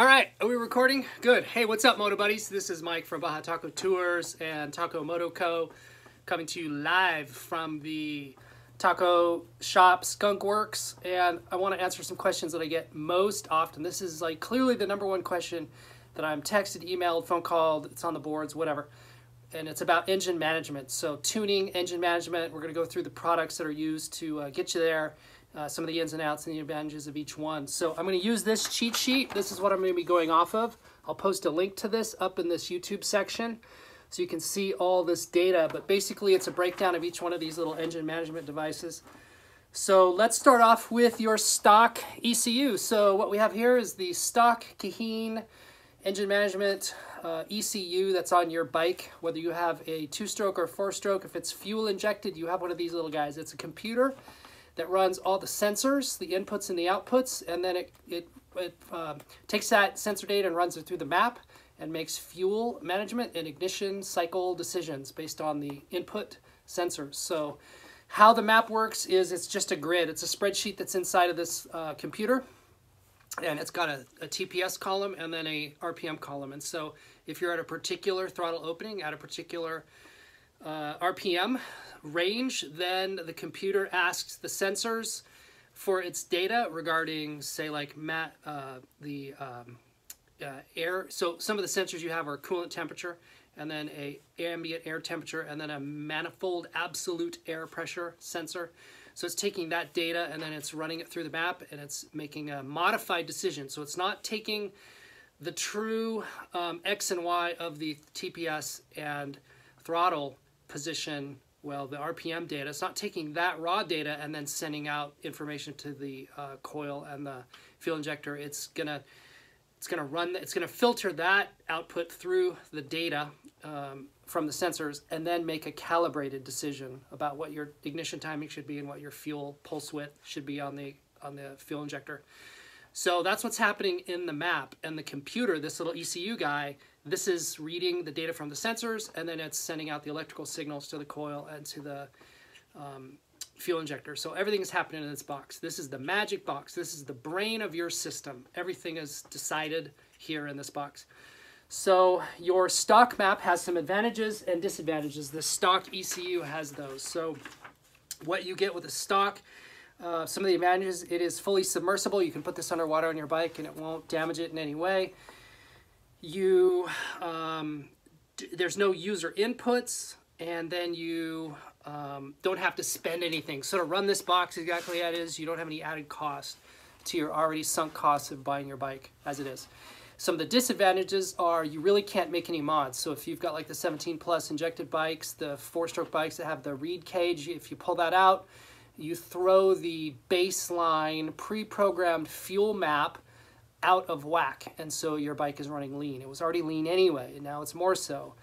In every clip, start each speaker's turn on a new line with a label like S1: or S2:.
S1: All right, are we recording? Good. Hey, what's up, Moto Buddies? This is Mike from Baja Taco Tours and Taco Moto Co. coming to you live from the taco shop Skunk Works. And I want to answer some questions that I get most often. This is like clearly the number one question that I'm texted, emailed, phone called, it's on the boards, whatever. And it's about engine management. So, tuning, engine management. We're going to go through the products that are used to uh, get you there uh, some of the ins and outs and the advantages of each one. So I'm going to use this cheat sheet. This is what I'm going to be going off of. I'll post a link to this up in this YouTube section so you can see all this data. But basically it's a breakdown of each one of these little engine management devices. So let's start off with your stock ECU. So what we have here is the stock Keihin engine management uh, ECU that's on your bike, whether you have a two-stroke or four-stroke. If it's fuel injected, you have one of these little guys. It's a computer that runs all the sensors, the inputs and the outputs, and then it, it, it uh, takes that sensor data and runs it through the map and makes fuel management and ignition cycle decisions based on the input sensors. So how the map works is it's just a grid. It's a spreadsheet that's inside of this uh, computer and it's got a, a, TPS column and then a RPM column. And so if you're at a particular throttle opening at a particular uh, RPM range, then the computer asks the sensors for its data regarding, say, like mat, uh, the um, uh, air. So some of the sensors you have are coolant temperature, and then a ambient air temperature, and then a manifold absolute air pressure sensor. So it's taking that data and then it's running it through the map and it's making a modified decision. So it's not taking the true um, X and Y of the TPS and throttle position, well, the RPM data, it's not taking that raw data and then sending out information to the uh, coil and the fuel injector. It's gonna it's gonna run, it's gonna filter that output through the data um, from the sensors and then make a calibrated decision about what your ignition timing should be and what your fuel pulse width should be on the on the fuel injector. So that's what's happening in the map and the computer, this little ECU guy, this is reading the data from the sensors, and then it's sending out the electrical signals to the coil and to the um, fuel injector. So everything is happening in this box. This is the magic box. This is the brain of your system. Everything is decided here in this box. So your stock map has some advantages and disadvantages. The stock ECU has those. So what you get with a stock, uh, some of the advantages, it is fully submersible. You can put this underwater on your bike and it won't damage it in any way you um, there's no user inputs and then you um, don't have to spend anything. So to run this box exactly it is, you don't have any added cost to your already sunk costs of buying your bike as it is. Some of the disadvantages are you really can't make any mods. So if you've got like the 17 plus injected bikes, the four stroke bikes that have the reed cage, if you pull that out, you throw the baseline pre-programmed fuel map out of whack, and so your bike is running lean. It was already lean anyway, and now it's more so.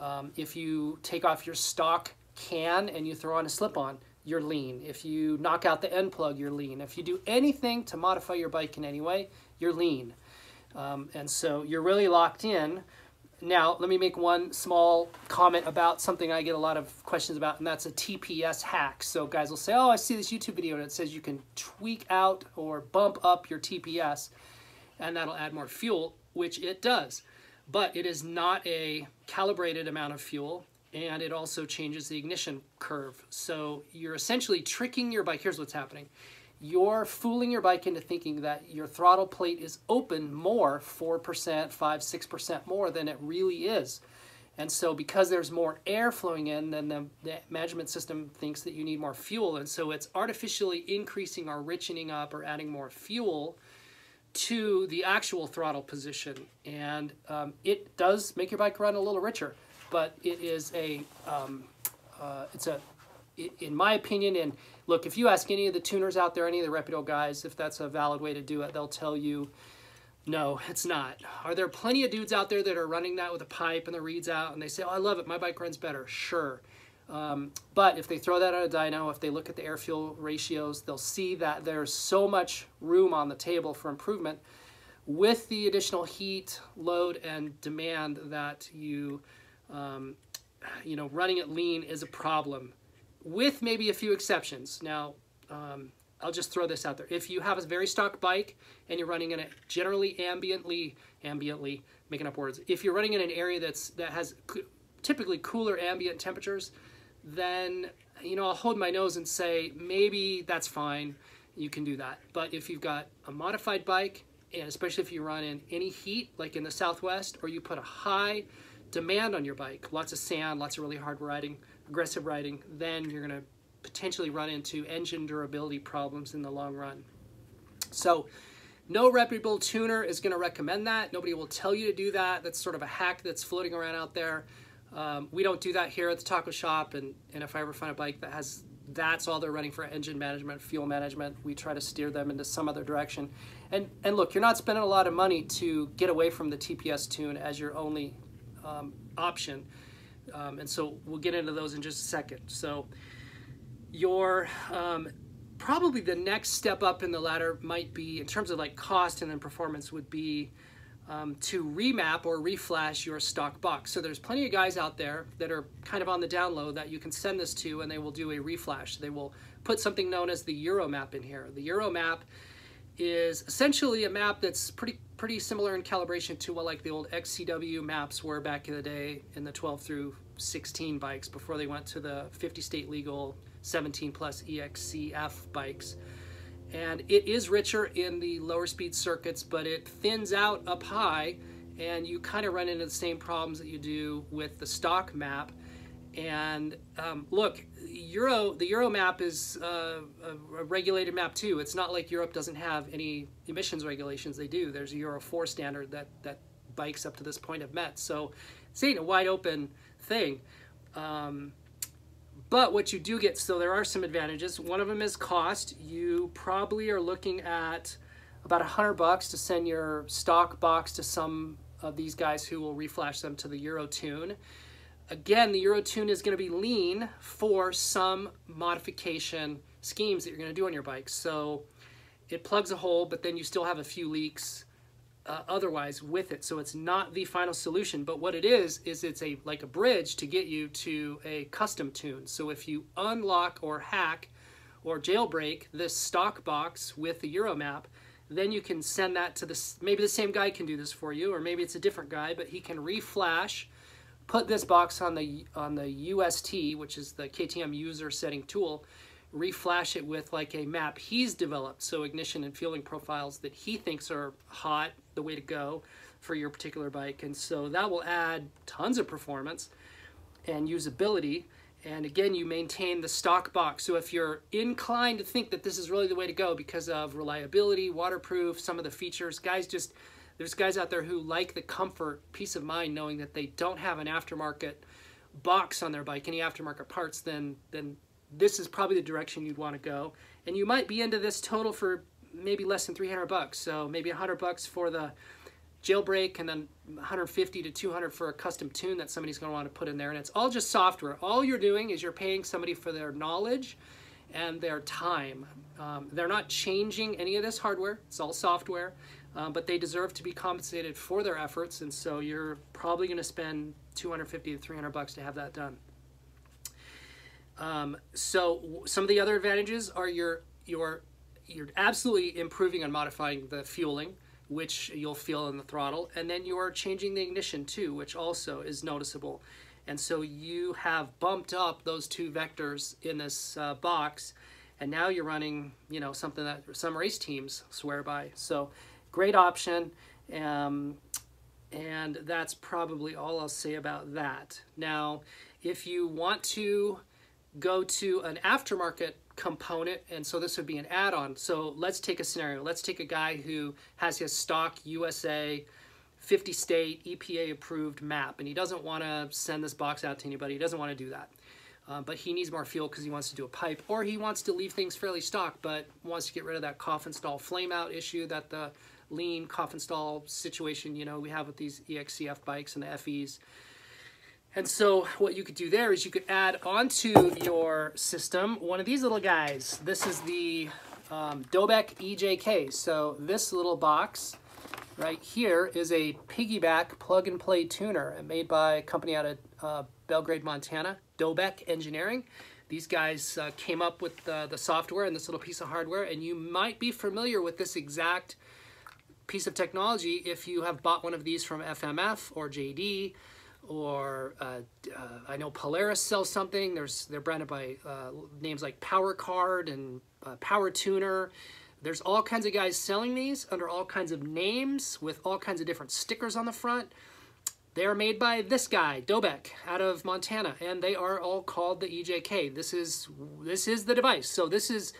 S1: Um, if you take off your stock can and you throw on a slip-on, you're lean. If you knock out the end plug, you're lean. If you do anything to modify your bike in any way, you're lean. Um, and so you're really locked in. Now, let me make one small comment about something I get a lot of questions about, and that's a TPS hack. So guys will say, oh, I see this YouTube video and it says you can tweak out or bump up your TPS and that'll add more fuel, which it does. But it is not a calibrated amount of fuel, and it also changes the ignition curve. So you're essentially tricking your bike. Here's what's happening. You're fooling your bike into thinking that your throttle plate is open more, 4%, 5 6% more than it really is. And so because there's more air flowing in, then the, the, management system thinks that you need more fuel. And so it's artificially increasing or richening up or adding more fuel to the actual throttle position. And um, it does make your bike run a little richer, but it is a, um, uh, it's a, in my opinion, and look, if you ask any of the tuners out there, any of the reputable guys, if that's a valid way to do it, they'll tell you, no, it's not. Are there plenty of dudes out there that are running that with a pipe and the reeds out and they say, oh, I love it, my bike runs better? Sure. Um, but if they throw that on a dyno, if they look at the air-fuel ratios, they'll see that there's so much room on the table for improvement with the additional heat, load, and demand that you, um, you know, running it lean is a problem with maybe a few exceptions. Now, um, I'll just throw this out there. If you have a very stock bike and you're running in it generally ambiently, ambiently, making up words. If you're running in an area that's that has typically cooler ambient temperatures, then you know I'll hold my nose and say maybe that's fine. You can do that. But if you've got a modified bike, and especially if you run in any heat, like in the Southwest, or you put a high demand on your bike, lots of sand, lots of really hard riding, aggressive riding, then you're going to potentially run into engine durability problems in the long run. So no reputable tuner is going to recommend that. Nobody will tell you to do that. That's sort of a hack that's floating around out there. Um, we don't do that here at the taco shop, and, and if I ever find a bike that has that's all they're running for engine management, fuel management, we try to steer them into some other direction. And, and look, you're not spending a lot of money to get away from the TPS tune as your only um, option. Um, and so we'll get into those in just a second. So your um, probably the next step up in the ladder might be in terms of like cost and then performance would be um, to remap or reflash your stock box. So there's plenty of guys out there that are kind of on the down low that you can send this to and they will do a reflash. They will put something known as the Euro map in here. The Euro map is essentially a map that's pretty pretty similar in calibration to what like the old XCW maps were back in the day in the 12 through 16 bikes before they went to the 50 state legal 17 plus EXCF bikes. And it is richer in the lower speed circuits, but it thins out up high and you kind of run into the same problems that you do with the stock map. And um, look, Euro, the Euro map is uh, a regulated map too. It's not like Europe doesn't have any emissions regulations. They do. There's a Euro 4 standard that, that bikes up to this point have met. So it's ain't a wide open thing. Um, but what you do get, so there are some advantages. One of them is cost. You probably are looking at about a hundred bucks to send your stock box to some of these guys who will reflash them to the Eurotune. Again, the Eurotune is going to be lean for some modification schemes that you're going to do on your bike. So it plugs a hole, but then you still have a few leaks uh, otherwise with it. So it's not the final solution, but what it is, is it's a like a bridge to get you to a custom tune. So if you unlock or hack or jailbreak this stock box with the Euromap, then you can send that to the, maybe the same guy can do this for you, or maybe it's a different guy, but he can reflash, put this box on the, on the UST, which is the KTM user setting tool, reflash it with like a map he's developed, so ignition and fueling profiles that he thinks are hot, the way to go for your particular bike. And so that will add tons of performance and usability. And again, you maintain the stock box. So if you're inclined to think that this is really the way to go because of reliability, waterproof, some of the features, guys just, there's guys out there who like the comfort, peace of mind, knowing that they don't have an aftermarket box on their bike, any aftermarket parts, then, then this is probably the direction you'd want to go. And you might be into this total for maybe less than 300 bucks. So maybe 100 bucks for the jailbreak and then 150 to 200 for a custom tune that somebody's going to want to put in there. And it's all just software. All you're doing is you're paying somebody for their knowledge and their time. Um, they're not changing any of this hardware. It's all software. Um, but they deserve to be compensated for their efforts. And so you're probably going to spend 250 to 300 bucks to have that done. Um, so some of the other advantages are your your you're absolutely improving and modifying the fueling, which you'll feel in the throttle, and then you're changing the ignition too, which also is noticeable. And so you have bumped up those two vectors in this uh, box, and now you're running, you know, something that some race teams swear by. So great option, um, and that's probably all I'll say about that. Now, if you want to go to an aftermarket component, and so this would be an add-on. So let's take a scenario. Let's take a guy who has his stock USA 50 state EPA approved map, and he doesn't want to send this box out to anybody. He doesn't want to do that. Uh, but he needs more fuel because he wants to do a pipe, or he wants to leave things fairly stock, but wants to get rid of that coffin stall flame out issue that the lean coffin stall situation, you know, we have with these EXCF bikes and the FEs. And so what you could do there is you could add onto your system one of these little guys. This is the um, Dobeck EJK. So this little box right here is a piggyback plug and play tuner made by a company out of uh, Belgrade, Montana, Dobeck Engineering. These guys uh, came up with the, the software and this little piece of hardware, and you might be familiar with this exact piece of technology if you have bought one of these from FMF or JD or uh, uh, I know Polaris sells something. There's they're branded by uh, names like Power Card and uh, Power Tuner. There's all kinds of guys selling these under all kinds of names with all kinds of different stickers on the front. They are made by this guy, Dobeck, out of Montana, and they are all called the EJK. This is this is the device. So this is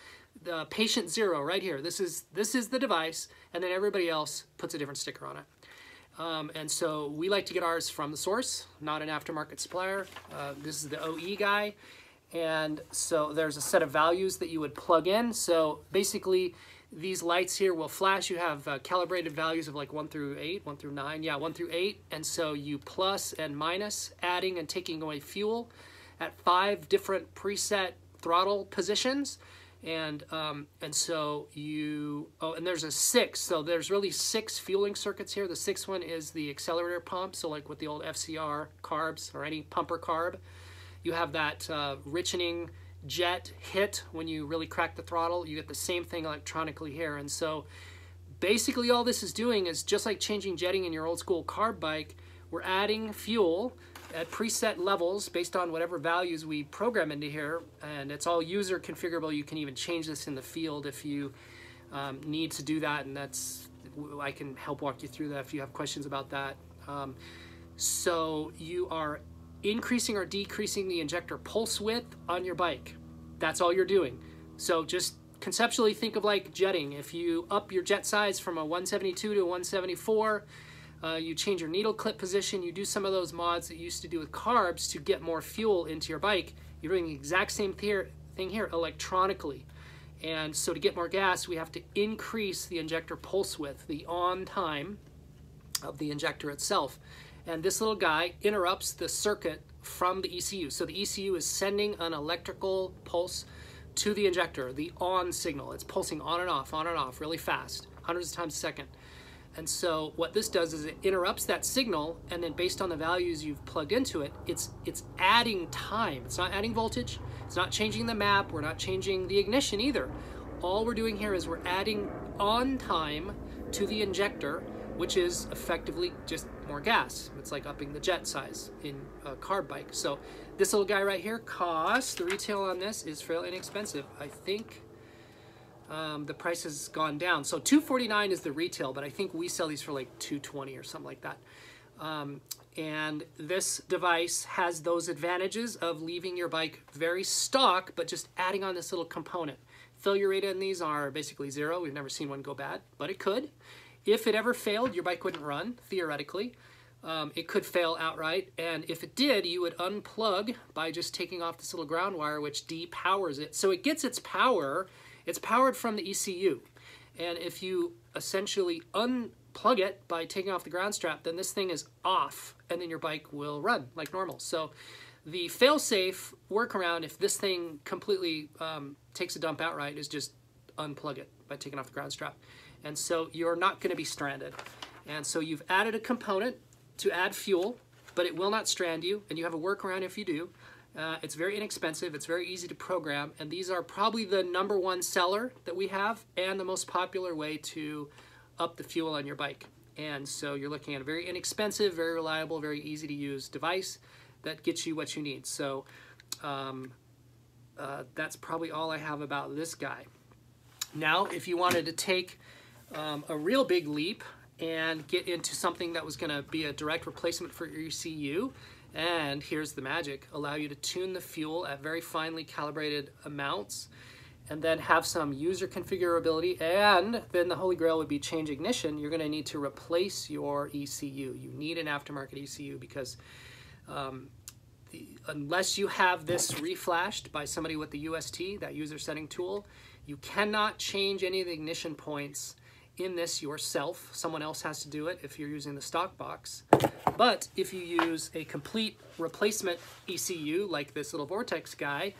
S1: the patient zero right here. This is this is the device, and then everybody else puts a different sticker on it. Um, and so we like to get ours from the source, not an aftermarket supplier. Uh, this is the OE guy. And so there's a set of values that you would plug in. So basically these lights here will flash. You have uh, calibrated values of like one through eight, one through nine. Yeah, one through eight. And so you plus and minus, adding and taking away fuel at five different preset throttle positions and um, and so you oh and there's a six so there's really six fueling circuits here. The sixth one is the accelerator pump so like with the old FCR carbs or any pumper carb. You have that uh, richening jet hit when you really crack the throttle. You get the same thing electronically here. And so basically all this is doing is just like changing jetting in your old school carb bike we're adding fuel at preset levels based on whatever values we program into here and it's all user configurable. You can even change this in the field if you um, need to do that and that's I can help walk you through that if you have questions about that. Um, so you are increasing or decreasing the injector pulse width on your bike. That's all you're doing. So just conceptually think of like jetting. If you up your jet size from a 172 to a 174 uh, you change your needle clip position, you do some of those mods that you used to do with carbs to get more fuel into your bike. You're doing the exact same thing here electronically. And so to get more gas, we have to increase the injector pulse width, the on time of the injector itself. And this little guy interrupts the circuit from the ECU. So the ECU is sending an electrical pulse to the injector, the on signal. It's pulsing on and off, on and off really fast, hundreds of times a second. And so what this does is it interrupts that signal and then based on the values you've plugged into it, it's it's adding time. It's not adding voltage, it's not changing the map, we're not changing the ignition either. All we're doing here is we're adding on time to the injector, which is effectively just more gas. It's like upping the jet size in a carb bike. So this little guy right here costs, the retail on this is fairly inexpensive. I think um, the price has gone down. So 249 is the retail, but I think we sell these for like 220 or something like that. Um, and this device has those advantages of leaving your bike very stock, but just adding on this little component. Failure rate on these are basically zero. We've never seen one go bad, but it could. If it ever failed, your bike wouldn't run, theoretically. Um, it could fail outright, and if it did, you would unplug by just taking off this little ground wire, which depowers it. So it gets its power it's powered from the ECU. And if you essentially unplug it by taking off the ground strap, then this thing is off and then your bike will run like normal. So the fail-safe workaround, if this thing completely um, takes a dump outright, is just unplug it by taking off the ground strap. And so you're not going to be stranded. And so you've added a component to add fuel, but it will not strand you, and you have a workaround if you do. Uh, it's very inexpensive, it's very easy to program, and these are probably the number one seller that we have and the most popular way to up the fuel on your bike. And so you're looking at a very inexpensive, very reliable, very easy to use device that gets you what you need. So um, uh, that's probably all I have about this guy. Now, if you wanted to take um, a real big leap and get into something that was going to be a direct replacement for your ECU, and here's the magic, allow you to tune the fuel at very finely calibrated amounts and then have some user configurability and then the holy grail would be change ignition. You're gonna need to replace your ECU. You need an aftermarket ECU because um, the, unless you have this reflashed by somebody with the UST, that user setting tool, you cannot change any of the ignition points in this yourself. Someone else has to do it if you're using the stock box. But if you use a complete replacement ECU, like this little Vortex guy,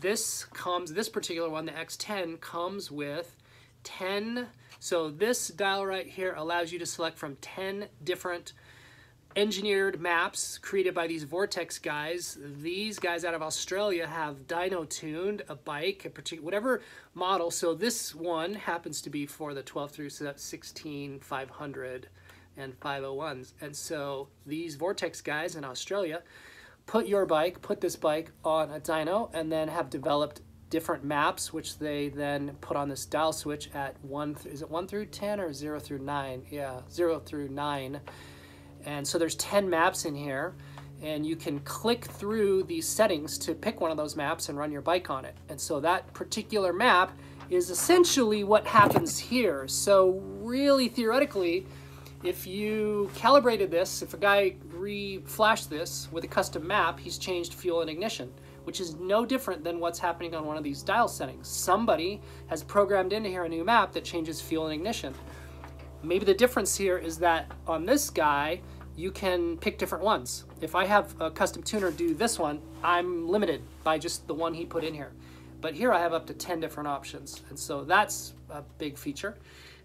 S1: this comes, this particular one, the X10, comes with 10, so this dial right here allows you to select from 10 different engineered maps created by these Vortex guys. These guys out of Australia have dyno tuned a bike, a particular whatever model. So this one happens to be for the 12 through 16 500 and 501s. And so these Vortex guys in Australia put your bike, put this bike on a dyno, and then have developed different maps, which they then put on this dial switch at one, is it one through 10 or zero through nine? Yeah, zero through nine. And so there's 10 maps in here and you can click through these settings to pick one of those maps and run your bike on it. And so that particular map is essentially what happens here. So really theoretically, if you calibrated this, if a guy re-flashed this with a custom map, he's changed fuel and ignition, which is no different than what's happening on one of these dial settings. Somebody has programmed into here a new map that changes fuel and ignition. Maybe the difference here is that on this guy, you can pick different ones. If I have a custom tuner do this one, I'm limited by just the one he put in here. But here I have up to 10 different options. And so that's a big feature.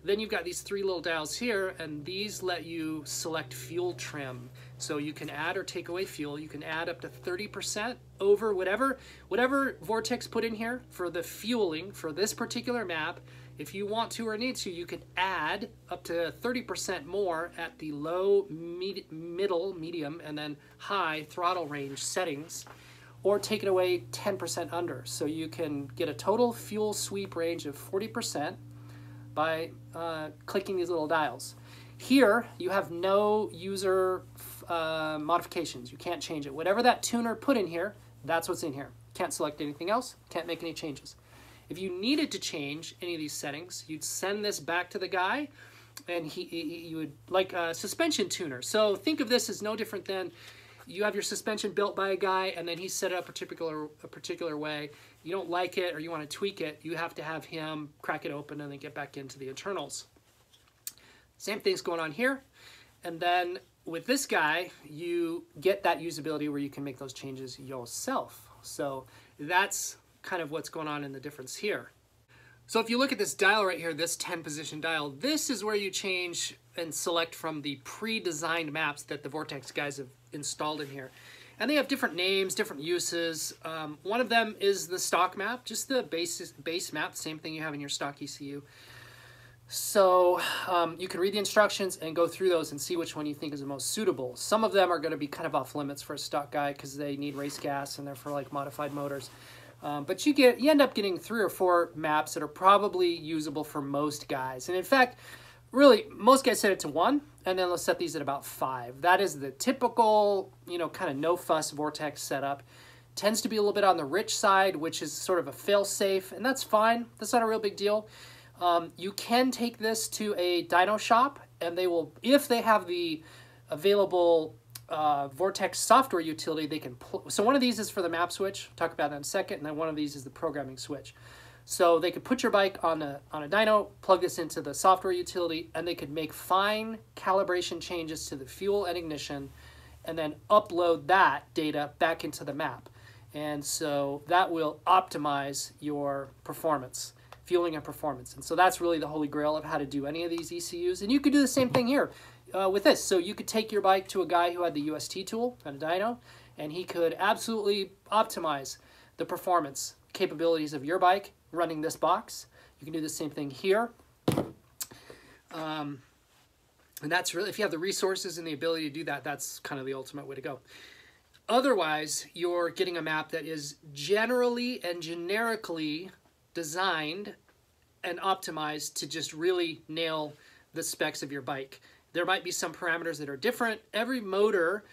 S1: Then you've got these three little dials here, and these let you select fuel trim. So you can add or take away fuel. You can add up to 30% over whatever, whatever Vortex put in here for the fueling for this particular map. If you want to or need to, you can add up to 30% more at the low, med middle, medium, and then high throttle range settings, or take it away 10% under. So you can get a total fuel sweep range of 40% by uh, clicking these little dials. Here, you have no user uh, modifications. You can't change it. Whatever that tuner put in here, that's what's in here. Can't select anything else, can't make any changes. If you needed to change any of these settings, you'd send this back to the guy and he, he you would like a suspension tuner. So think of this as no different than you have your suspension built by a guy and then he set it up a particular a particular way. You don't like it or you want to tweak it, you have to have him crack it open and then get back into the internals. Same thing's going on here. And then with this guy, you get that usability where you can make those changes yourself. So that's kind of what's going on in the difference here. So if you look at this dial right here, this 10 position dial, this is where you change and select from the pre-designed maps that the Vortex guys have installed in here. And they have different names, different uses. Um, one of them is the stock map, just the base, base map, same thing you have in your stock ECU. So um, you can read the instructions and go through those and see which one you think is the most suitable. Some of them are going to be kind of off limits for a stock guy because they need race gas and they're for like modified motors. Um, but you get you end up getting three or four maps that are probably usable for most guys. And in fact, really, most guys set it to one, and then let's set these at about five. That is the typical, you know, kind of no fuss vortex setup. Tends to be a little bit on the rich side, which is sort of a fail safe, and that's fine. That's not a real big deal. Um, you can take this to a dyno shop, and they will, if they have the available uh, Vortex software utility they can so one of these is for the map switch talk about that in a second and then one of these is the programming switch. So they could put your bike on a on a dyno plug this into the software utility and they could make fine calibration changes to the fuel and ignition and then upload that data back into the map. And so that will optimize your performance fueling and performance. And so that's really the holy grail of how to do any of these ECUs and you could do the same thing here uh, with this. So you could take your bike to a guy who had the UST tool and a dyno, and he could absolutely optimize the performance capabilities of your bike running this box. You can do the same thing here. Um, and that's really, if you have the resources and the ability to do that, that's kind of the ultimate way to go. Otherwise, you're getting a map that is generally and generically designed and optimized to just really nail the specs of your bike. There might be some parameters that are different. Every motor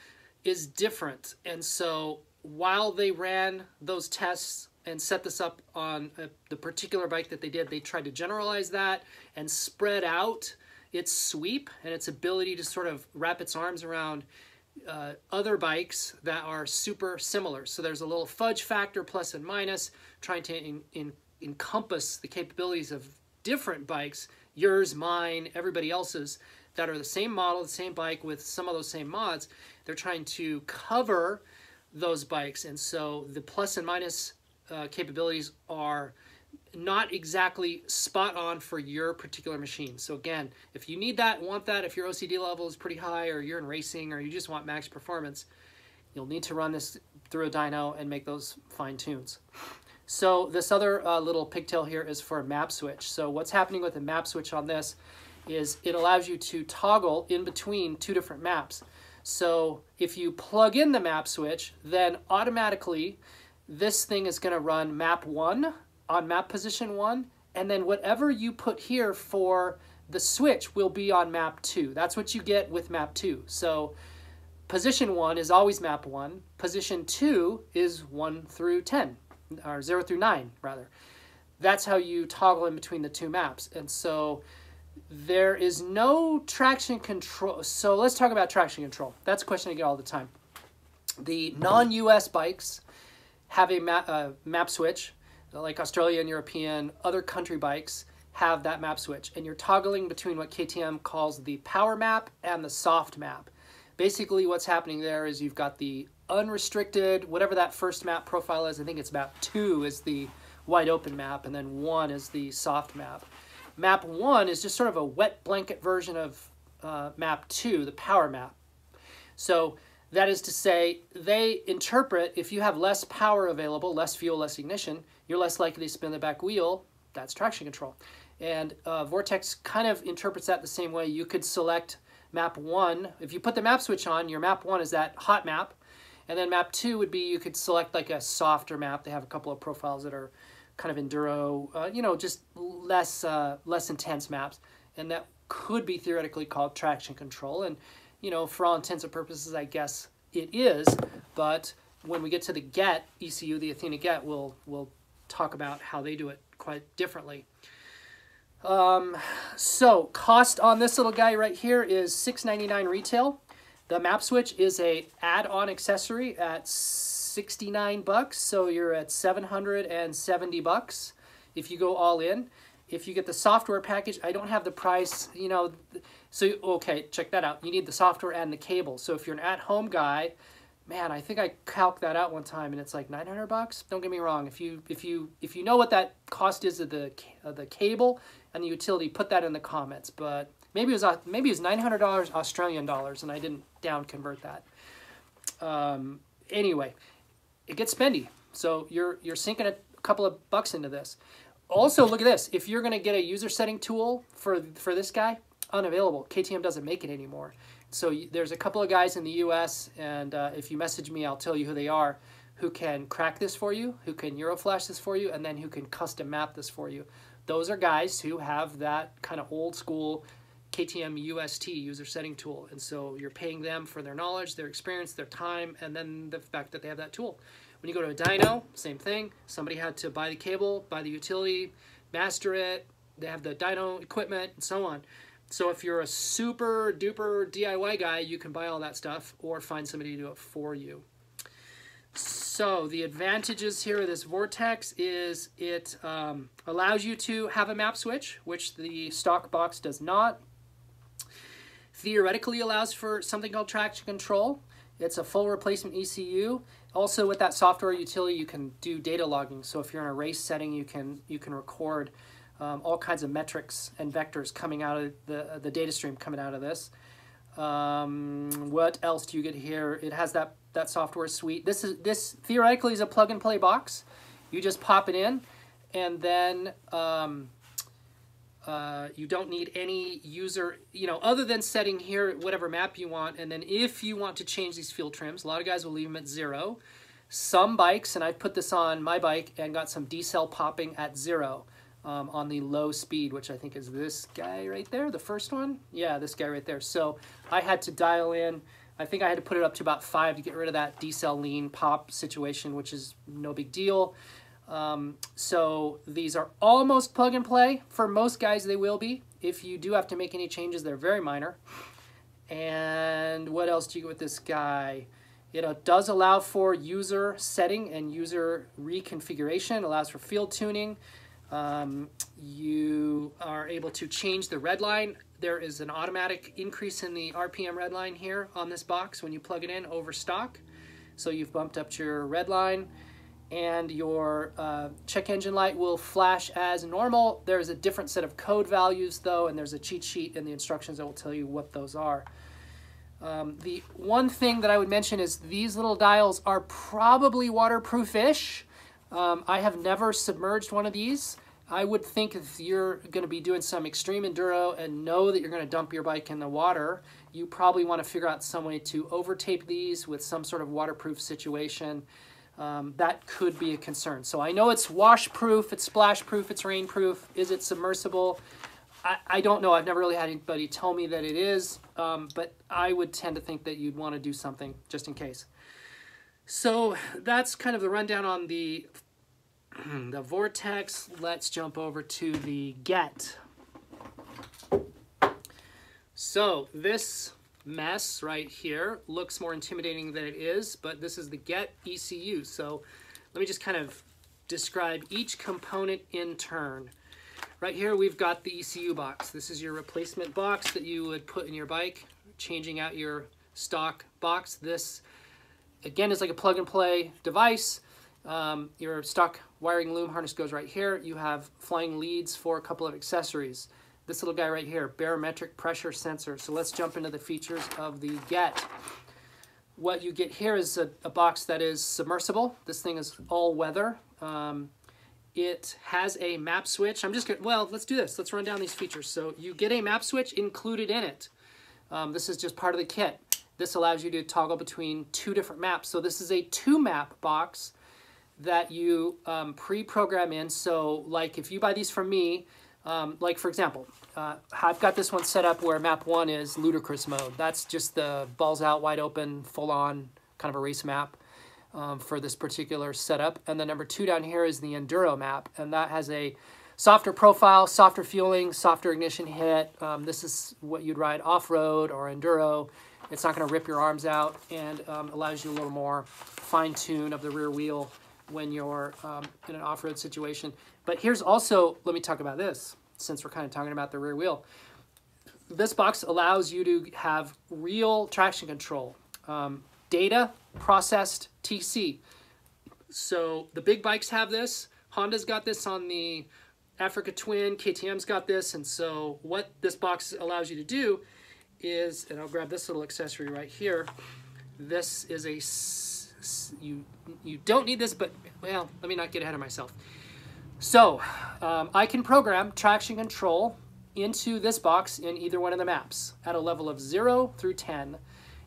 S1: is different. And so while they ran those tests and set this up on a, the particular bike that they did, they tried to generalize that and spread out its sweep and its ability to sort of wrap its arms around uh, other bikes that are super similar. So there's a little fudge factor plus and minus trying to in, in, encompass the capabilities of different bikes, yours, mine, everybody else's, that are the same model, the same bike with some of those same mods. They're trying to cover those bikes. And so the plus and minus uh, capabilities are not exactly spot on for your particular machine. So again, if you need that, want that, if your OCD level is pretty high or you're in racing or you just want max performance, you'll need to run this through a dyno and make those fine tunes. So this other uh, little pigtail here is for a map switch. So what's happening with the map switch on this is it allows you to toggle in between two different maps. So if you plug in the map switch, then automatically this thing is going to run map 1 on map position 1, and then whatever you put here for the switch will be on map 2. That's what you get with map 2. So position 1 is always map 1. Position 2 is 1 through 10, or 0 through 9, rather. That's how you toggle in between the two maps. And so there is no traction control. So let's talk about traction control. That's a question I get all the time. The non-US bikes have a map, uh, map switch, like Australia and European, other country bikes have that map switch. And you're toggling between what KTM calls the power map and the soft map. Basically what's happening there is you've got the unrestricted, whatever that first map profile is, I think it's map two is the wide open map, and then one is the soft map. Map 1 is just sort of a wet blanket version of uh, map 2, the power map. So that is to say, they interpret if you have less power available, less fuel, less ignition, you're less likely to spin the back wheel. That's traction control. And uh, Vortex kind of interprets that the same way. You could select map 1. If you put the map switch on, your map 1 is that hot map. And then map 2 would be you could select like a softer map. They have a couple of profiles that are kind of enduro, uh, you know, just less uh, less intense maps, and that could be theoretically called traction control. And you know, for all intents and purposes, I guess it is. But when we get to the GET ECU, the Athena GET, we'll we'll talk about how they do it quite differently. Um, so cost on this little guy right here is $6.99 retail. The map switch is a add-on accessory at 69 bucks, so you're at 770 bucks if you go all in. If you get the software package, I don't have the price, you know, so, okay, check that out. You need the software and the cable. So if you're an at-home guy, man, I think I calced that out one time and it's like 900 bucks. Don't get me wrong. If you if you if you know what that cost is of the of the cable and the utility, put that in the comments. But maybe it was maybe it was $900 Australian dollars and I didn't down convert that. Um, anyway, it gets spendy. So you're you're sinking a couple of bucks into this. Also, look at this. If you're going to get a user setting tool for for this guy, unavailable. KTM doesn't make it anymore. So there's a couple of guys in the U.S. and uh, if you message me, I'll tell you who they are, who can crack this for you, who can Euroflash this for you, and then who can custom map this for you. Those are guys who have that kind of old school KTM UST user setting tool. And so you're paying them for their knowledge, their experience, their time, and then the fact that they have that tool. When you go to a dyno, same thing. Somebody had to buy the cable, buy the utility, master it. They have the dyno equipment, and so on. So if you're a super duper DIY guy, you can buy all that stuff or find somebody to do it for you. So the advantages here of this Vortex is it um, allows you to have a map switch, which the stock box does not theoretically allows for something called traction control. It's a full replacement ECU. Also with that software utility, you can do data logging. So if you're in a race setting, you can you can record um, all kinds of metrics and vectors coming out of the, the data stream coming out of this. Um, what else do you get here? It has that, that software suite. This is this theoretically is a plug and play box. You just pop it in and then um, uh, you don't need any user, you know, other than setting here whatever map you want. And then if you want to change these fuel trims, a lot of guys will leave them at zero. Some bikes, and I put this on my bike and got some decel popping at zero um, on the low speed, which I think is this guy right there, the first one. Yeah, this guy right there. So I had to dial in. I think I had to put it up to about five to get rid of that decel lean pop situation, which is no big deal. Um, so these are almost plug and play. For most guys, they will be. If you do have to make any changes, they're very minor. And what else do you get with this guy? It does allow for user setting and user reconfiguration, it allows for field tuning. Um, you are able to change the red line. There is an automatic increase in the RPM red line here on this box when you plug it in over stock. So you've bumped up your red line and your uh, check engine light will flash as normal. There's a different set of code values though, and there's a cheat sheet in the instructions that will tell you what those are. Um, the one thing that I would mention is these little dials are probably waterproof-ish. Um, I have never submerged one of these. I would think if you're going to be doing some extreme enduro and know that you're going to dump your bike in the water, you probably want to figure out some way to overtape these with some sort of waterproof situation. Um, that could be a concern. So I know it's washproof, it's splashproof, it's rainproof. Is it submersible? I, I don't know. I've never really had anybody tell me that it is, um, but I would tend to think that you'd want to do something just in case. So that's kind of the rundown on the the vortex. Let's jump over to the get. So this mess right here looks more intimidating than it is, but this is the GET ECU. So let me just kind of describe each component in turn. Right here we've got the ECU box. This is your replacement box that you would put in your bike, changing out your stock box. This again is like a plug and play device. Um, your stock wiring loom harness goes right here. You have flying leads for a couple of accessories. This little guy right here, barometric pressure sensor. So let's jump into the features of the GET. What you get here is a, a box that is submersible. This thing is all weather. Um, it has a map switch. I'm just going to, well, let's do this. Let's run down these features. So you get a map switch included in it. Um, this is just part of the kit. This allows you to toggle between two different maps. So this is a two map box that you um, pre-program in. So like if you buy these from me, um, like for example, uh, I've got this one set up where map one is ludicrous mode. That's just the balls out, wide open, full on kind of a race map um, for this particular setup. And then number two down here is the enduro map. And that has a softer profile, softer fueling, softer ignition hit. Um, this is what you'd ride off-road or enduro. It's not going to rip your arms out and um, allows you a little more fine tune of the rear wheel when you're um, in an off-road situation. But here's also, let me talk about this, since we're kind of talking about the rear wheel. This box allows you to have real traction control. Um, data processed TC. So the big bikes have this. Honda's got this on the Africa Twin. KTM's got this. And so what this box allows you to do is, and I'll grab this little accessory right here. This is a you you don't need this, but well, let me not get ahead of myself. So um, I can program traction control into this box in either one of the maps at a level of 0 through 10.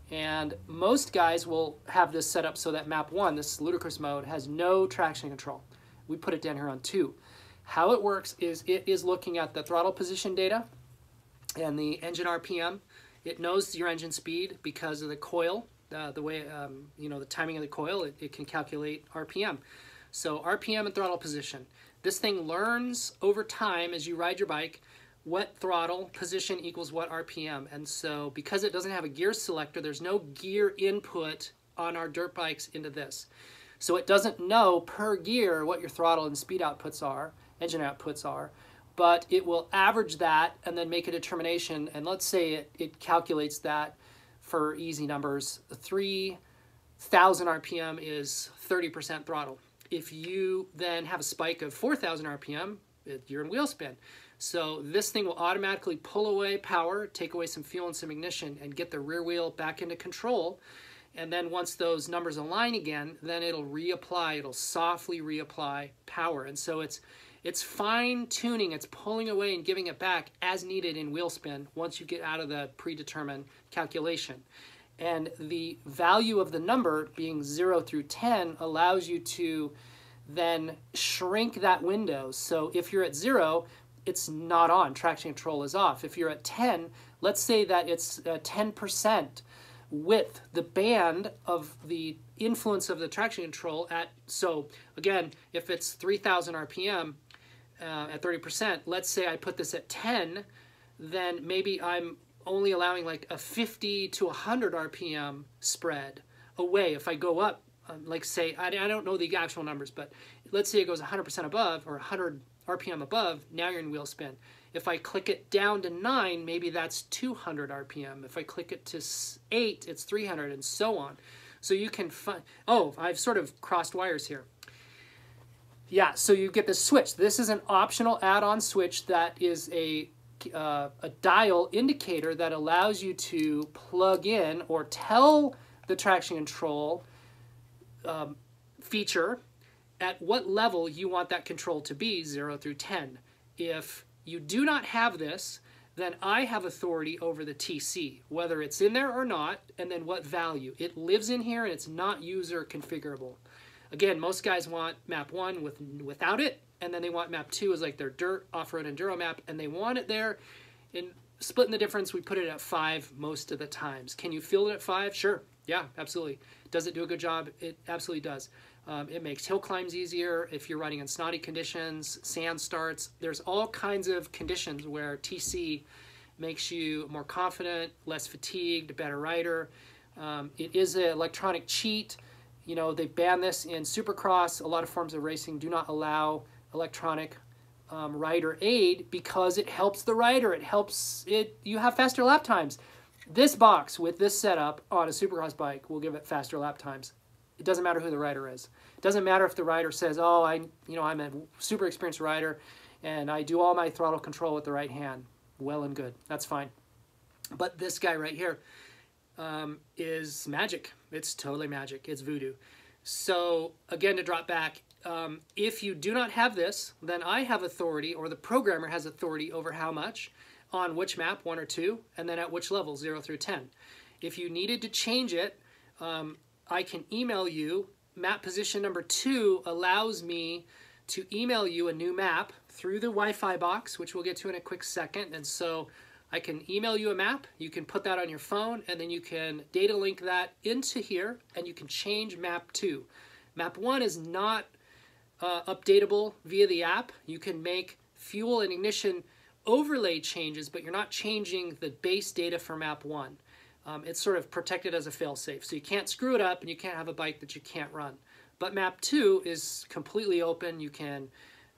S1: And most guys will have this set up so that map 1, this ludicrous mode, has no traction control. We put it down here on 2. How it works is it is looking at the throttle position data and the engine RPM. It knows your engine speed because of the coil uh, the way, um, you know, the timing of the coil, it, it can calculate RPM. So RPM and throttle position. This thing learns over time as you ride your bike what throttle position equals what RPM. And so because it doesn't have a gear selector, there's no gear input on our dirt bikes into this. So it doesn't know per gear what your throttle and speed outputs are, engine outputs are, but it will average that and then make a determination. And let's say it, it calculates that for easy numbers, 3,000 RPM is 30% throttle. If you then have a spike of 4,000 RPM, you're in wheel spin. So this thing will automatically pull away power, take away some fuel and some ignition, and get the rear wheel back into control. And then once those numbers align again, then it'll reapply, it'll softly reapply power. And so it's it's fine tuning, it's pulling away and giving it back as needed in wheel spin once you get out of the predetermined calculation. And the value of the number being 0 through 10 allows you to then shrink that window. So if you're at 0, it's not on, traction control is off. If you're at 10, let's say that it's 10% uh, width, the band of the influence of the traction control at, so again, if it's 3000 RPM, uh, at 30%, let's say I put this at 10, then maybe I'm only allowing like a 50 to 100 RPM spread away. If I go up, um, like say, I, I don't know the actual numbers, but let's say it goes 100% above or 100 RPM above, now you're in wheel spin. If I click it down to 9, maybe that's 200 RPM. If I click it to 8, it's 300 and so on. So you can find, oh, I've sort of crossed wires here. Yeah, so you get the switch. This is an optional add-on switch that is a uh, a dial indicator that allows you to plug in or tell the traction control um, feature at what level you want that control to be, 0 through 10. If you do not have this, then I have authority over the TC, whether it's in there or not, and then what value. It lives in here and it's not user configurable. Again, most guys want map 1 with without it, and then they want map 2 as like their dirt off-road enduro map, and they want it there. In splitting the difference, we put it at 5 most of the times. Can you field it at 5? Sure. Yeah, absolutely. Does it do a good job? It absolutely does. Um, it makes hill climbs easier if you're riding in snotty conditions, sand starts. There's all kinds of conditions where TC makes you more confident, less fatigued, better rider. Um, it is an electronic cheat. You know, they ban this in Supercross. A lot of forms of racing do not allow electronic um, rider aid because it helps the rider. It helps it. You have faster lap times. This box with this setup on a Supercross bike will give it faster lap times. It doesn't matter who the rider is. It doesn't matter if the rider says, "Oh, I, you know, I'm a super experienced rider, and I do all my throttle control with the right hand." Well and good. That's fine. But this guy right here um, is magic. It's totally magic. It's voodoo. So again, to drop back, um, if you do not have this, then I have authority, or the programmer has authority over how much, on which map, one or two, and then at which level, zero through 10. If you needed to change it, um, I can email you. Map position number two allows me to email you a new map through the Wi-Fi box, which we'll get to in a quick second. And so I can email you a map, you can put that on your phone, and then you can data link that into here, and you can change map two. Map one is not uh, updatable via the app. You can make fuel and ignition overlay changes, but you're not changing the base data for map one um, it's sort of protected as a failsafe. So you can't screw it up and you can't have a bike that you can't run. But map 2 is completely open. You can,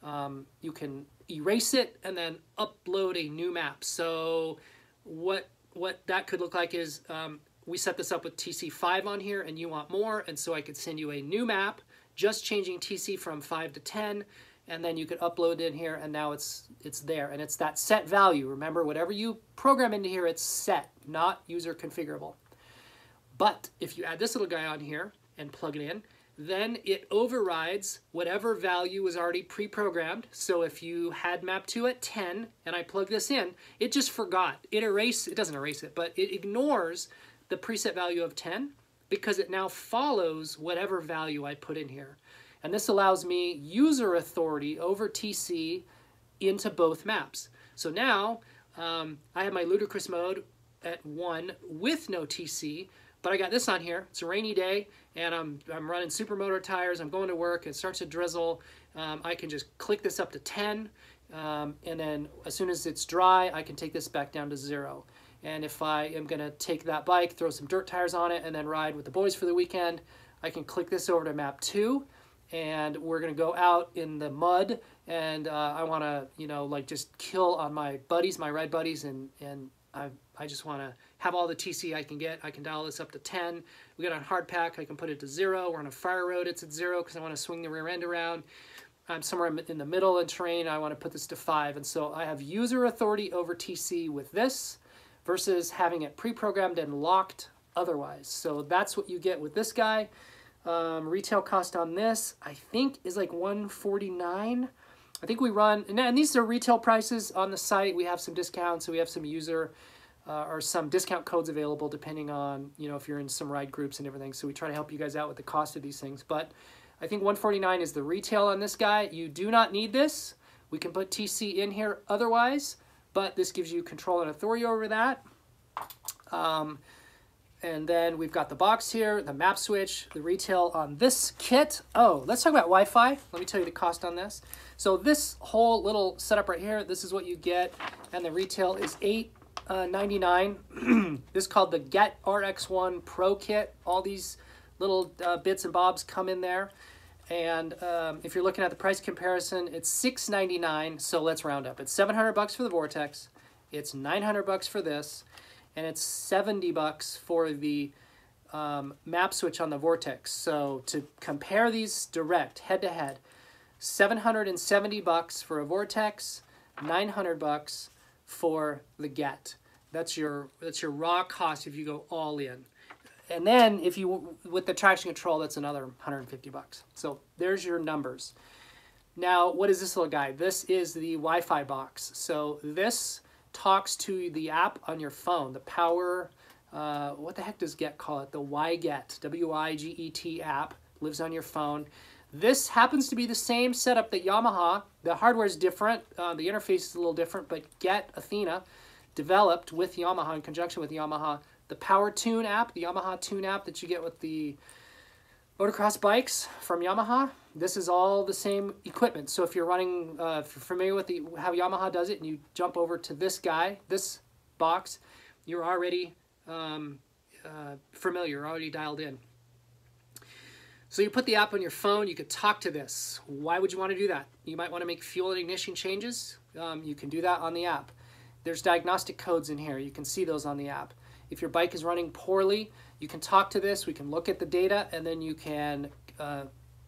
S1: um, you can erase it and then upload a new map. So what, what that could look like is um, we set this up with TC5 on here and you want more. And so I could send you a new map, just changing TC from 5 to 10 and then you could upload in here and now it's it's there and it's that set value. Remember whatever you program into here it's set not user configurable. But if you add this little guy on here and plug it in then it overrides whatever value was already pre-programmed. So if you had map 2 at 10 and I plug this in it just forgot. It erase it doesn't erase it but it ignores the preset value of 10 because it now follows whatever value I put in here and this allows me user authority over TC into both maps. So now um, I have my ludicrous mode at one with no TC, but I got this on here. It's a rainy day, and I'm, I'm running supermoto tires. I'm going to work. It starts to drizzle. Um, I can just click this up to 10, um, and then as soon as it's dry, I can take this back down to zero. And if I am going to take that bike, throw some dirt tires on it, and then ride with the boys for the weekend, I can click this over to map 2, and we're gonna go out in the mud and uh, I want to you know like just kill on my buddies my ride buddies and and I, I just want to have all the TC I can get. I can dial this up to 10 we got on hard pack. I can put it to zero. We're on a fire road. It's at zero because I want to swing the rear end around. I'm somewhere in the middle of terrain. I want to put this to five. And so I have user authority over TC with this versus having it pre-programmed and locked otherwise so that's what you get with this guy um, retail cost on this, I think, is like 149 I think we run, and these are retail prices on the site. We have some discounts, so we have some user uh, or some discount codes available depending on, you know, if you're in some ride groups and everything. So we try to help you guys out with the cost of these things. But I think 149 is the retail on this guy. You do not need this. We can put TC in here otherwise, but this gives you control and authority over that. Um, and then we've got the box here, the map switch, the retail on this kit. Oh, let's talk about Wi-Fi. Let me tell you the cost on this. So this whole little setup right here, this is what you get, and the retail is eight uh, ninety nine. this is called the Get RX1 Pro Kit. All these little uh, bits and bobs come in there. And um, if you're looking at the price comparison, it's six ninety nine. So let's round up. It's 700 bucks for the Vortex. It's 900 bucks for this and it's 70 bucks for the um, map switch on the Vortex. So to compare these direct, head to head, 770 bucks for a Vortex, 900 bucks for the Get. That's your that's your raw cost if you go all in. And then if you with the traction control, that's another 150 bucks. So there's your numbers. Now, what is this little guy? This is the Wi-Fi box. So this talks to the app on your phone, the Power, uh, what the heck does Get call it? The WiGet, W-I-G-E-T app, lives on your phone. This happens to be the same setup that Yamaha, the hardware is different, uh, the interface is a little different, but Get Athena developed with Yamaha in conjunction with Yamaha. The Power Tune app, the Yamaha Tune app that you get with the motocross bikes from Yamaha, this is all the same equipment. So if you're running, uh, if you're familiar with the, how Yamaha does it, and you jump over to this guy, this box, you're already um, uh, familiar, already dialed in. So you put the app on your phone, you could talk to this. Why would you want to do that? You might want to make fuel and ignition changes. Um, you can do that on the app. There's diagnostic codes in here. You can see those on the app. If your bike is running poorly, you can talk to this. We can look at the data and then you can uh,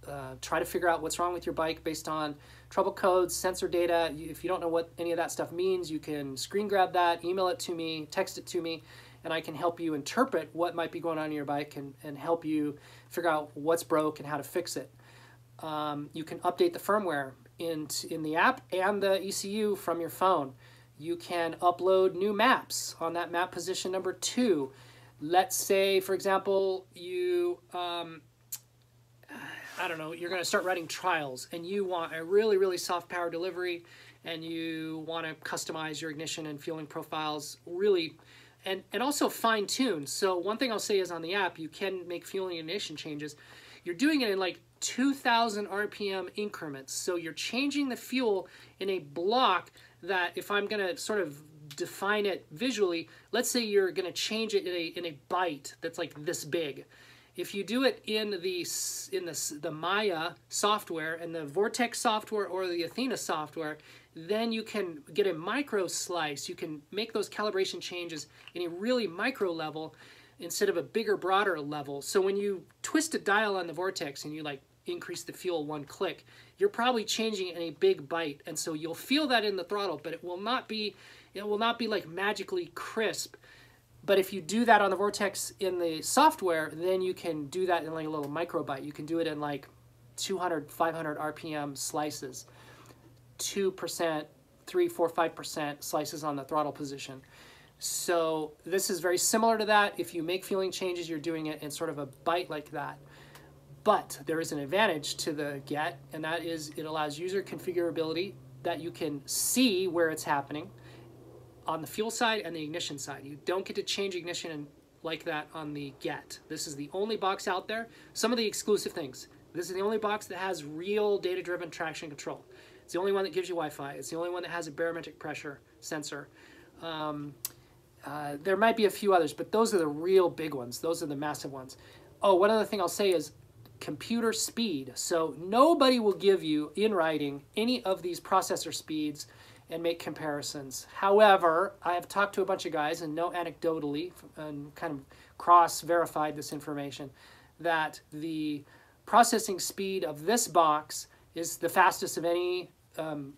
S1: uh, try to figure out what's wrong with your bike based on trouble codes, sensor data. If you don't know what any of that stuff means, you can screen grab that, email it to me, text it to me, and I can help you interpret what might be going on in your bike and, and help you figure out what's broke and how to fix it. Um, you can update the firmware in, in the app and the ECU from your phone. You can upload new maps on that map position number two. Let's say, for example, you, um, I don't know, you're going to start writing trials and you want a really, really soft power delivery and you want to customize your ignition and fueling profiles really and, and also fine tune. So one thing I'll say is on the app, you can make fueling ignition changes. You're doing it in like 2000 RPM increments. So you're changing the fuel in a block that if I'm going to sort of define it visually, let's say you're going to change it in a, in a byte that's like this big. If you do it in the in the, the Maya software and the Vortex software or the Athena software, then you can get a micro slice. You can make those calibration changes in a really micro level instead of a bigger, broader level. So when you twist a dial on the Vortex and you like increase the fuel one click, you're probably changing in a big bite. And so you'll feel that in the throttle, but it will not be, it will not be like magically crisp. But if you do that on the Vortex in the software, then you can do that in like a little micro bite. You can do it in like 200, 500 RPM slices. 2%, 3, 4, 5% slices on the throttle position. So this is very similar to that. If you make feeling changes, you're doing it in sort of a bite like that. But there is an advantage to the GET, and that is it allows user configurability that you can see where it's happening on the fuel side and the ignition side. You don't get to change ignition like that on the GET. This is the only box out there. Some of the exclusive things. This is the only box that has real data-driven traction control. It's the only one that gives you Wi-Fi. It's the only one that has a barometric pressure sensor. Um, uh, there might be a few others, but those are the real big ones. Those are the massive ones. Oh, one other thing I'll say is computer speed. So nobody will give you in writing any of these processor speeds and make comparisons. However, I have talked to a bunch of guys and know anecdotally and kind of cross-verified this information that the processing speed of this box is the fastest of any um,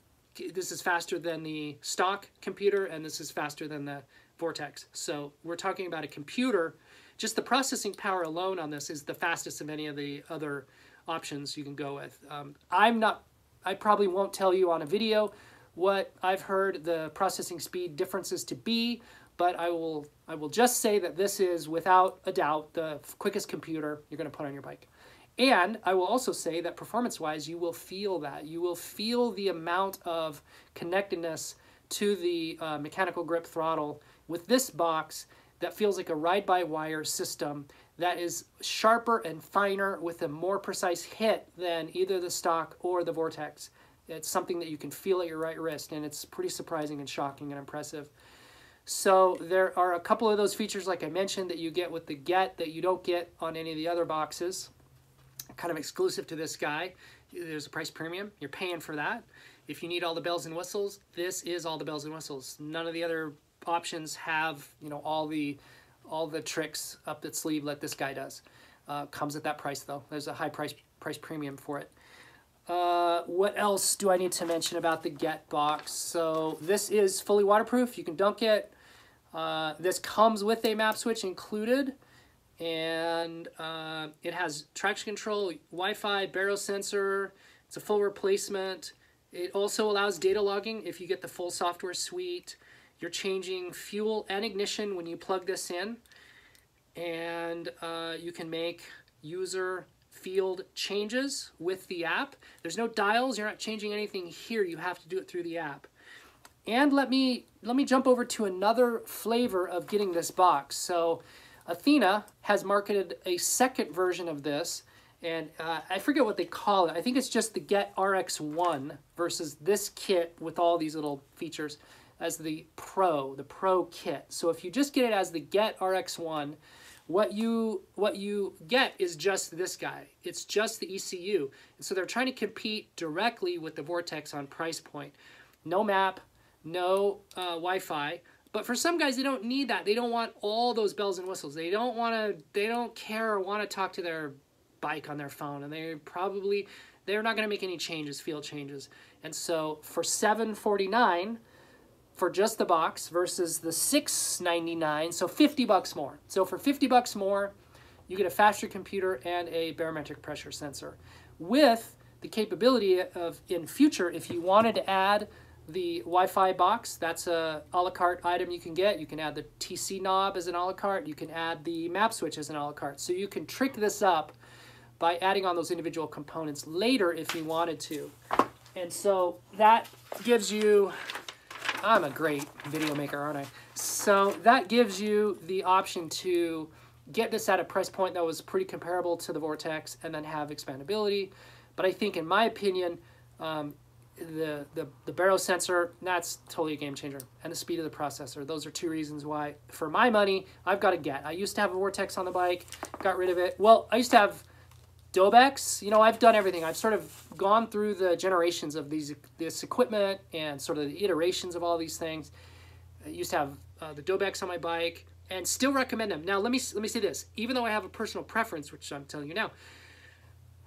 S1: this is faster than the stock computer and this is faster than the Vortex. So we're talking about a computer. Just the processing power alone on this is the fastest of any of the other options you can go with. Um, I'm not, I probably won't tell you on a video what I've heard the processing speed differences to be, but I will, I will just say that this is without a doubt the quickest computer you're going to put on your bike. And I will also say that performance-wise, you will feel that. You will feel the amount of connectedness to the uh, mechanical grip throttle with this box that feels like a ride-by-wire system that is sharper and finer with a more precise hit than either the stock or the Vortex. It's something that you can feel at your right wrist, and it's pretty surprising and shocking and impressive. So there are a couple of those features, like I mentioned, that you get with the Get that you don't get on any of the other boxes kind of exclusive to this guy. There's a price premium. You're paying for that. If you need all the bells and whistles, this is all the bells and whistles. None of the other options have, you know, all the all the tricks up its sleeve like this guy does. Uh, comes at that price though. There's a high price price premium for it. Uh, what else do I need to mention about the Get box? So this is fully waterproof. You can dunk it. Uh, this comes with a map switch included. And uh, it has traction control, Wi-Fi, baro sensor. It's a full replacement. It also allows data logging if you get the full software suite. You're changing fuel and ignition when you plug this in. And uh, you can make user field changes with the app. There's no dials, you're not changing anything here, you have to do it through the app. And let me, let me jump over to another flavor of getting this box. So Athena has marketed a second version of this, and uh, I forget what they call it. I think it's just the Get RX1 versus this kit with all these little features as the Pro, the Pro kit. So if you just get it as the Get RX1, what you what you get is just this guy. It's just the ECU. And so they're trying to compete directly with the Vortex on price point. No map, no uh, Wi-Fi. But for some guys, they don't need that. They don't want all those bells and whistles. They don't want to. They don't care or want to talk to their bike on their phone, and they probably they're not going to make any changes, field changes. And so for 749 for just the box versus the 699 so 50 bucks more. So for 50 bucks more you get a faster computer and a barometric pressure sensor with the capability of in future if you wanted to add the Wi-Fi box that's a a la carte item you can get. You can add the TC knob as an a la carte. You can add the map switch as an a la carte. So you can trick this up by adding on those individual components later if you wanted to. And so that gives you I'm a great video maker, aren't I? So that gives you the option to get this at a price point that was pretty comparable to the Vortex and then have expandability. But I think, in my opinion, um, the, the, the baro sensor, that's totally a game changer. And the speed of the processor. Those are two reasons why, for my money, I've got to get. I used to have a Vortex on the bike, got rid of it. Well, I used to have Dobecks, you know, I've done everything. I've sort of gone through the generations of these this equipment and sort of the iterations of all these things. I used to have uh, the Dobecks on my bike and still recommend them. Now, let me let me say this. Even though I have a personal preference, which I'm telling you now,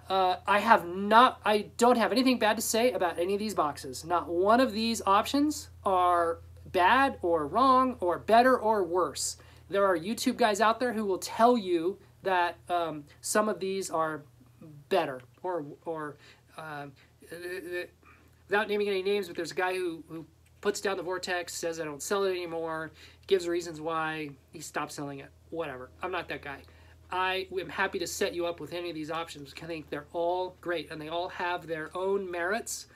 S1: uh, I have not, I don't have anything bad to say about any of these boxes. Not one of these options are bad or wrong or better or worse. There are YouTube guys out there who will tell you that um, some of these are better or or uh, without naming any names but there's a guy who, who puts down the vortex says i don't sell it anymore gives reasons why he stopped selling it whatever. I'm not that guy. I am happy to set you up with any of these options. I think they're all great and they all have their own merits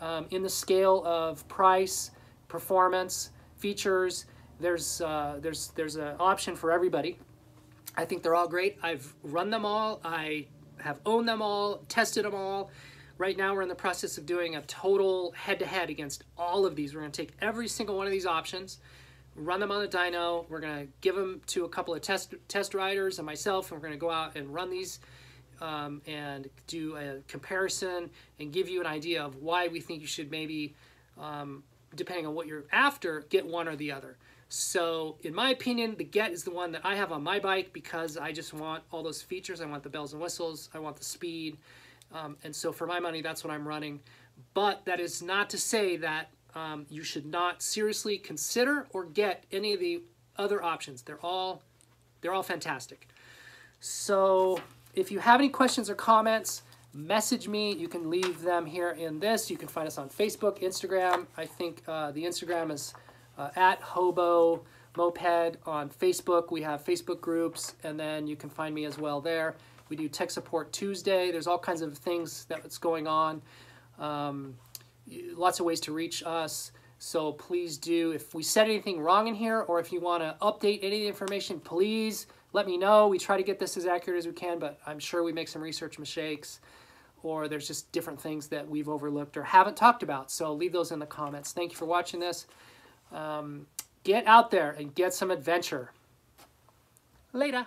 S1: um, in the scale of price performance features. There's uh, there's there's an option for everybody. I think they're all great. I've run them all. I have owned them all, tested them all. Right now we're in the process of doing a total head-to-head -head against all of these. We're going to take every single one of these options, run them on the dyno. We're going to give them to a couple of test test riders and myself, and we're going to go out and run these um, and do a comparison and give you an idea of why we think you should maybe, um, depending on what you're after, get one or the other. So in my opinion, the Get is the one that I have on my bike because I just want all those features. I want the bells and whistles. I want the speed. Um, and so for my money, that's what I'm running. But that is not to say that um, you should not seriously consider or get any of the other options. They're all, they're all fantastic. So if you have any questions or comments, message me. You can leave them here in this. You can find us on Facebook, Instagram. I think uh, the Instagram is uh, at Hobo Moped on Facebook. We have Facebook groups, and then you can find me as well there. We do Tech Support Tuesday. There's all kinds of things that's going on. Um, lots of ways to reach us. So please do, if we said anything wrong in here, or if you want to update any information, please let me know. We try to get this as accurate as we can, but I'm sure we make some research mistakes, or there's just different things that we've overlooked or haven't talked about. So leave those in the comments. Thank you for watching this. Um, get out there and get some adventure. Later.